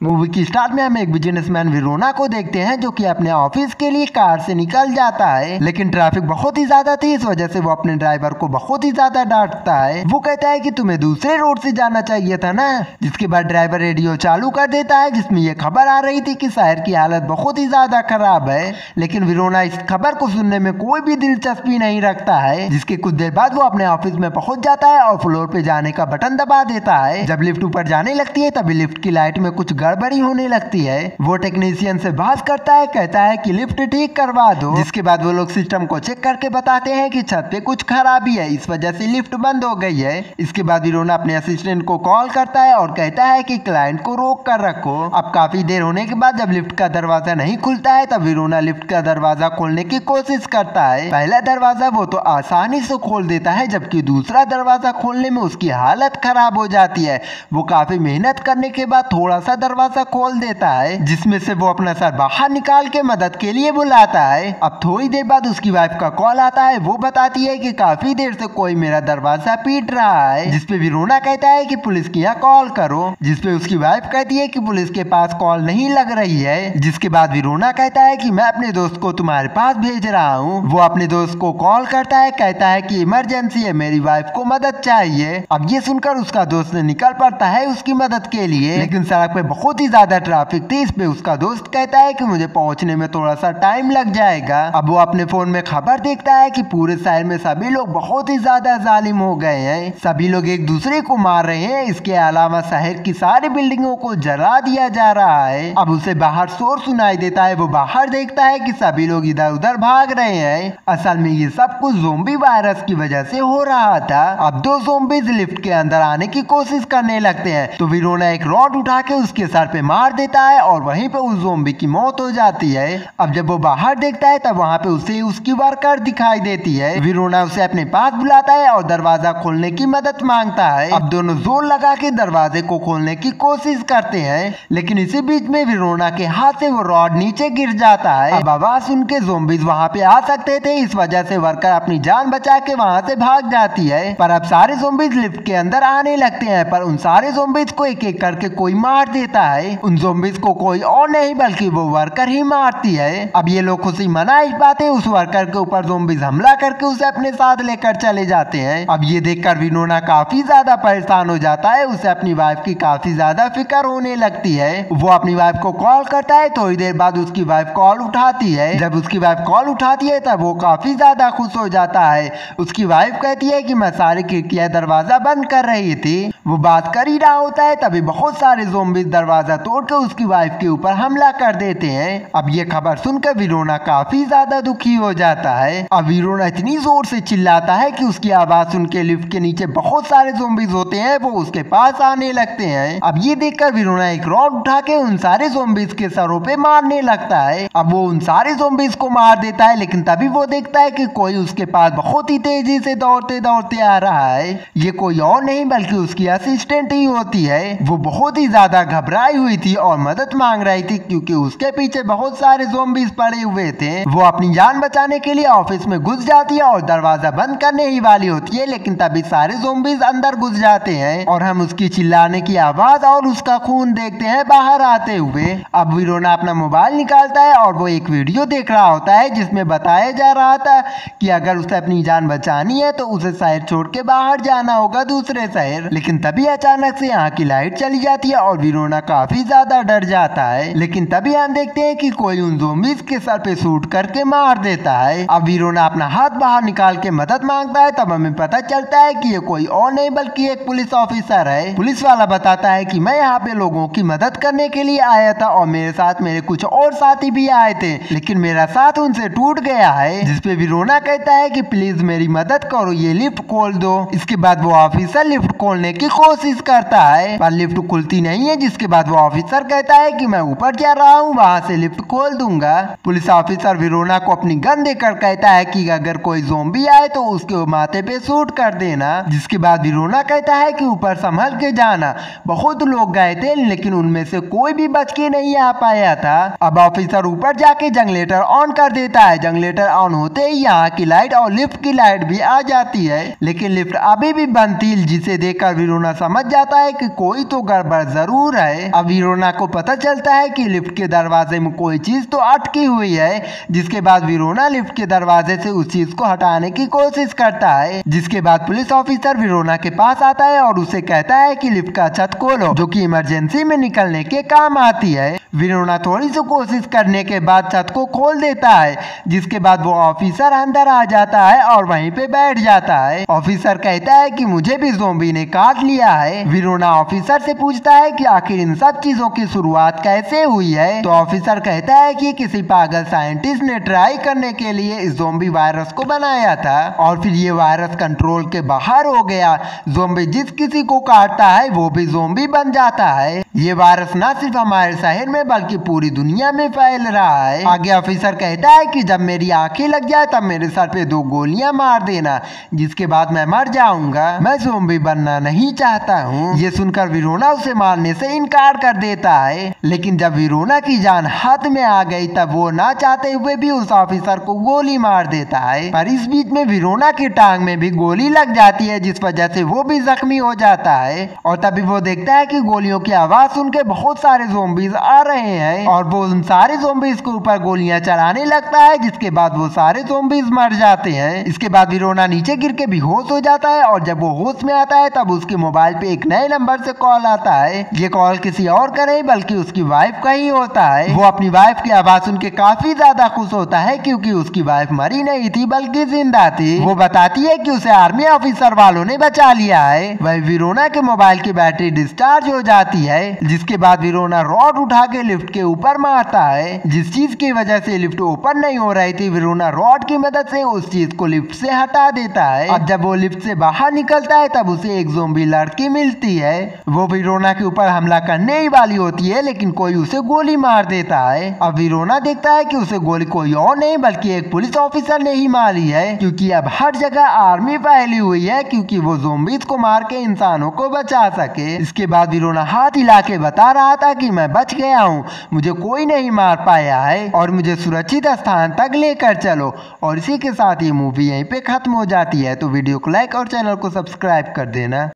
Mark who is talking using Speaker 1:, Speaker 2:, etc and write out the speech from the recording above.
Speaker 1: Movie की start में हम एक बिजनेसमैन विरोना को देखते हैं, जो कि अपने ऑफ़िस के लिए कार से निकल जाता है। लेकिन ट्रैफ़िक बहुत ही ज़्यादा थी इस वजह से वो अपने ड्राइवर को बहुत ही ज़्यादा डांटता है। वो कहता है कि, तुम्हें दूसरे रोड से जाना चाहिए था ना? जिसके बाद ड्राइवर रेडियो चालू कर देता है, जिसमें ये खबर आ रही थी कि शहर की हालत बहुत ही ज़्यादा खराब है। लेकिन विरोना इस खबर को सुनने में कोई भी दिलचस्पी नहीं रखता है, जिसके कुछ देर बाद वो अपने ऑफ़िस में पहुँच जाता है और फ्लोर पे जाने का बटन दबा देता है। जब लिफ्ट ऊपर जाने लगती है, तभी लिफ्ट की लाइट में कुछ गड़बड़ी होने लगती है। वो टेक्नीशियन से बात करता है, कहता है कि लिफ्ट ठीक करवा दो। जिसके बाद वो लोग सिस्टम को चेक करके बताते हैं कि छत पे कुछ खराबी है, इस वजह से लिफ्ट बंद हो गई है। इसके बाद विरोना अपने असिस्टेंट को कॉल करता है और कहता है कि क्लाइंट को रोक कर रखो। अब काफ़ी देर होने के बाद जब लिफ्ट का दरवाज़ा नहीं खुलता है, तब विरोना लिफ्ट का दरवाज़ा खोलने की कोशिश करता है। पहला दरवाज़ा वो तो आसानी से खोल देता है, जबकि दूसरा दरवाज़ा खोलने में उसकी हालत खराब हो जाती है। वो काफ़ी मेहनत करने के बाद थोड़ा सा दरवाज़ा खोल देता है, जिसमें से वो अपना सर बाहर निकाल के मदद के लिए बुलाता है। अब थोड़ी देर बाद उसकी वाइफ का कॉल आता है, वो बताती है कि काफ़ी देर से कोई मेरा दरवाज़ा पीट रहा है, जिसपे विरोना कहता है कि पुलिस की यहाँ कॉल करो, जिसपे उसकी वाइफ कहती है कि पुलिस के पास कॉल नहीं लग रही है, जिसके बाद विरोना कहता है कि मैं अपने दोस्त को तुम्हारे पास भेज रहा हूँ। वो अपने दोस्त को कॉल करता है, कहता है कि इमरजेंसी है, मेरी वाइफ को मदद चाहिए। अब ये सुनकर उसका दोस्त निकल पड़ता है उसकी मदद के लिए, लेकिन सड़क पे बहुत ही ज़्यादा ट्रैफ़िक थी इस पे उसका दोस्त कहता है कि मुझे पहुँचने में थोड़ा सा टाइम लग जाएगा। अब वो अपने फ़ोन में खबर देखता है कि पूरे शहर में सभी लोग बहुत ही ज़्यादा जालिम हो गए हैं। सभी लोग एक दूसरे को मार रहे हैं। इसके अलावा शहर की सारी बिल्डिंगों को जला दिया जा रहा है। अब उसे बाहर शोर सुनाई देता है। वो बाहर देखता है कि सभी लोग इधर उधर भाग रहे हैं। असल में ये सब कुछ जोम्बी वायरस की वजह से हो रहा था। अब दो जोम्बीज लिफ्ट के अंदर आने की कोशिश करने लगते हैं। तो विरोना एक रॉड उठा के उसके सर पे मार देता है और वहीं पे उस जोम्बी की मौत हो जाती है। अब जब वो बाहर देखता है, तब वहाँ पे उसे उसकी वर्कर दिखाई देती है। विरोना उसे अपने पास बुलाता है और दरवाज़ा खोलने की मदद माँगता है। अब दोनों ज़ोर लगा के दरवाजे को खोलने की कोशिश करते हैं, लेकिन इसी बीच में विरोना के हाथ से वो रॉड नीचे गिर जाता है। अब आवाज़ सुन के जोम्बिस वहाँ पे आ सकते थे, इस वजह से वर्कर अपनी जान बचा के वहाँ से भाग जाती है। पर अब सारे जोम्बिस लिफ्ट के अंदर आने लगते हैं, पर उन सारे जोम्बिस को एक एक करके कोई मार देता है उन जोम्बिस को कोई और नहीं, बल्कि वो वर्कर ही मारती है। अब ये लोग खुशी मना पाते उस वर्कर के ऊपर जोम्बिस हमला करके उसे अपने साथ लेकर चले जाते हैं। अब ये देखकर विनोना काफ़ी ज़्यादा परेशान हो जाता है, उसे अपनी वाइफ की काफ़ी ज़्यादा फ़िक्र होने लगती है। वो अपनी वाइफ को कॉल करता है, थोड़ी देर बाद उसकी वाइफ कॉल उठाती है। जब उसकी वाइफ कॉल उठाती है, तब वो काफ़ी ज़्यादा खुश हो जाता है। उसकी वाइफ कहती है कि, मैं सारी खिड़कियाँ दरवाज़ा बंद कर रही थी। वो बात कर ही रहा होता है, तभी बहुत सारे जोम्बिस दरवाज़ा तोड़ के उसकी वाइफ के ऊपर हमला कर देते हैं। अब ये खबर सुनकर विरोना काफ़ी ज़्यादा दुखी हो जाता है। अब विरोना इतनी ज़ोर से चिल्लाता है कि उसकी आवाज़ सुन के लिफ्ट के नीचे बहुत सारे जोम्बिस होते हैं, वो उसके पास आने लगते हैं। अब ये देखकर विरोना एक रॉड उठा के उन सारे जोम्बिस के सरों पे मारने लगता है। अब वो उन सारे जोम्बिस को मार देता है, लेकिन तभी वो देखता है कि कोई उसके पास बहुत ही तेज़ी से दौड़ते दौड़ते आ रहा है। ये कोई और नहीं, बल्कि उसकी असिस्टेंट ही होती है। वो बहुत ही ज़्यादा घबराई हुई थी और मदद मांग रही थी क्योंकि उसके पीछे बहुत सारे जोम्बिस पड़े हुए थे। वो अपनी जान बचाने के लिए ऑफ़िस में घुस जाती है और दरवाज़ा बंद करने ही वाली होती है, लेकिन तभी सारे जोम्बिस अंदर घुस जाते हैं और हम उसकी चिल्लाने की आवाज़ और उसका खून देखते हैं बाहर आते हुए। अब विरोना अपना मोबाइल निकालता है और वो एक वीडियो देख रहा होता है जिसमें बताया जा रहा था कि अगर उसे अपनी जान बचानी है तो उसे शहर छोड़ के बाहर जाना होगा दूसरे शहर। लेकिन तभी अचानक से यहाँ की लाइट चली जाती है और विरोना काफ़ी ज़्यादा डर जाता है, लेकिन तभी हम देखते हैं कि कोई उन जोम्बिस के सर पे सूट करके मार देता है। अब विरोना अपना हाथ बाहर निकाल के मदद माँगता है, तब हमें पता चलता है कि ये कोई और नहीं, बल्कि एक पुलिस ऑफिसर है। पुलिस वाला बताता है कि मैं यहाँ पे लोगों की मदद करने के लिए आया था और मेरे साथ मेरे कुछ और साथी भी आए थे, लेकिन मेरा साथ उनसे टूट गया है, जिसपे विरोना कहता है कि प्लीज़ मेरी मदद करो, ये लिफ्ट खोल दो। इसके बाद वो ऑफिसर लिफ्ट खोलने की कोशिश करता है, पर लिफ्ट खुलती नहीं है, जिसके बाद वो ऑफिसर कहता है कि मैं ऊपर जा रहा हूँ, वहाँ से लिफ्ट खोल दूँगा। पुलिस ऑफिसर विरोना को अपनी गन देकर कहता है कि अगर कोई जोम्बी आए तो उसके माथे पे शूट कर देना। जिसके बाद विरोना कहता है कि ऊपर संभल के जाना। बहुत लोग गए थे, लेकिन उनमें से कोई भी बच के नहीं आ पाया था। अब ऑफिसर ऊपर जाके जंगलेटर ऑन कर देता है। जंगलेटर ऑन होते ही यहाँ की लाइट और लिफ्ट की लाइट भी आ जाती है। लेकिन लिफ्ट अभी भी बंद थी जिसे देखकर विरोना समझ जाता है कि कोई तो गड़बड़ ज़रूर है। अब वीरोना को पता चलता है कि लिफ्ट के दरवाजे में कोई चीज़ तो अटकी हुई है, जिसके बाद वीरोना लिफ्ट के दरवाजे से उस चीज़ को हटाने की कोशिश करता है। जिसके बाद पुलिस ऑफिसर वीरोना के पास आता है और उसे कहता है कि लिफ्ट का छत खोलो, जो कि इमरजेंसी में निकलने के काम आती है। वीरोना थोड़ी सी कोशिश करने के बाद छत को खोल देता है, जिसके बाद वो ऑफिसर अंदर आ जाता है और वहीं पे बैठ जाता है। ऑफिसर कहता है कि मुझे भी जोम्बी ने काट लिया है। वीरोना ऑफिसर से पूछता है कि आखिर इन सब चीज़ों की शुरुआत कैसे हुई है? तो ऑफिसर कहता है कि किसी पागल साइंटिस्ट ने ट्राई करने के लिए इस जोम्बी वायरस को बनाया था। और फिर ये वायरस कंट्रोल के बाहर हो गया। जोम्बी जिस किसी को काटता है, वो भी जोम्बी बन जाता है। ये वायरस न सिर्फ़ हमारे शहर में, बल्कि पूरी दुनिया में फैल रहा है। आगे ऑफिसर कहता है कि जब मेरी आँखें लग जाए, तब मेरे सर पे दो गोलियाँ मार देना, जिसके बाद मैं मर जाऊँगा। मैं जोम्बी बनना नहीं चाहता हूँ। ये सुनकर विरोना उसे मारने से इनकार कर देता है। लेकिन जब विरोना की जान हाथ में आ गई, तब वो ना चाहते हुए भी उस ऑफिसर को गोली मार देता है। पर इस बीच में विरोना की टांग में भी गोली लग जाती है, जिस वजह से वो भी जख्मी हो जाता है। और तभी वो देखता है की गोलियों की आवाज़ सुन के बहुत सारे जोम्बीज आ रहे हैं और वो उन सारे जोम्बीज के ऊपर गोलियाँ चलाने लगता है, जिसके बाद वो सारे जोम्बीज मर जाते हैं। इसके बाद विरोना नीचे गिर के बेहोश हो जाता है और जब वो होश में आता है, तब उसके मोबाइल पे एक नए नंबर से कॉल आता है। ये कॉल किसी और का नहीं, बल्कि उसकी वाइफ का ही होता है। वो अपनी वाइफ की आवाज़ सुन के काफ़ी ज़्यादा खुश होता है, क्योंकि उसकी वाइफ मरी नहीं थी, बल्कि ज़िंदा थी। वो बताती है कि उसे आर्मी ऑफिसर वालों ने बचा लिया है। वही विरोना के मोबाइल की बैटरी डिस्चार्ज हो जाती है। जिसके बाद विरोना रॉड उठा के लिफ्ट के ऊपर मारता है। जिस चीज़ की वजह से लिफ्ट ओपन नहीं हो रही थी, विरोना रॉड की मदद से उस चीज़ को लिफ्ट से हटा देता है। अब जब वो लिफ्ट से बाहर निकलता है, तब उसे एक जोम्बी लड़की मिलती है। वो विरोना के ऊपर हमला करने ही वाली होती है, लेकिन कोई उसे गोली मार देता है। अब विरोना देखता है कि उसे गोली कोई और नहीं, बल्कि एक पुलिस ऑफिसर ने ही मारी है, क्योंकि अब हर जगह आर्मी फैली हुई है, क्योंकि वो जोम्बीज को मार के इंसानों को बचा सके। इसके बाद विरोना हाथ हिला के बता रहा था कि मैं बच गया हूँ। मुझे कोई नहीं मार पाया है और मुझे सुरक्षित स्थान तक लेकर चलो। और इसी के साथ ये मूवी यहीं पे खत्म हो जाती है। तो वीडियो को लाइक और चैनल को सब्सक्राइब कर देना।